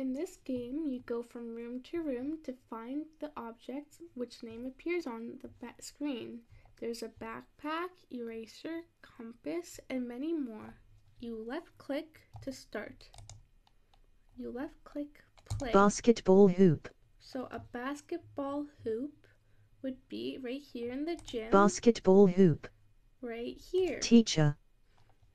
In this game, you go from room to room to find the object which name appears on the screen. There's a backpack, eraser, compass, and many more. You left click to start. You left click play. basketball hoop, So a basketball hoop would be right here in the gym, basketball hoop, right here. teacher,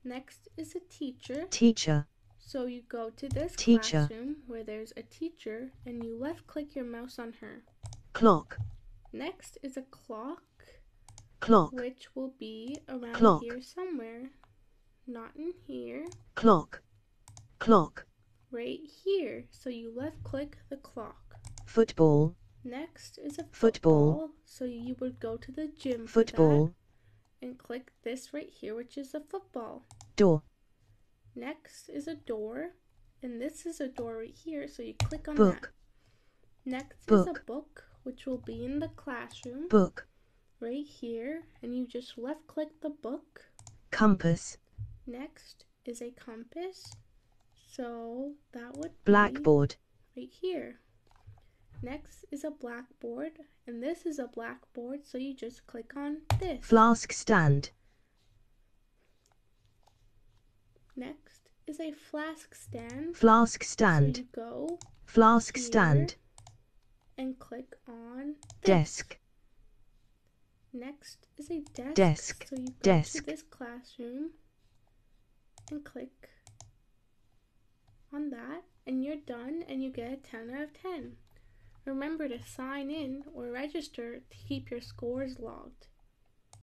Next is a teacher. teacher, So you go to this Teacher. classroom where there's a teacher and you left click your mouse on her. clock, Next is a clock, clock, which will be around Clock. here somewhere. Not in here, clock, clock, right here. So you left click the clock. football, Next is a Football. football. So you would go to the gym for football, and click this right here, which is a football. door, Next is a door, and this is a door right here. So you click on book, that. Next is a Book. book, which will be in the classroom book, right here, and you just left click the book. compass, Next is a compass, so that would be blackboard, right here. Next is a blackboard, and this is a blackboard, so you just click on this. flask stand, Next is a flask stand. flask stand, you go flask stand, and click on this. desk, Next is a desk. Desk, So you go desk. to this classroom and click on that, and you're done, and you get a 10 out of 10. Remember to sign in or register to keep your scores logged.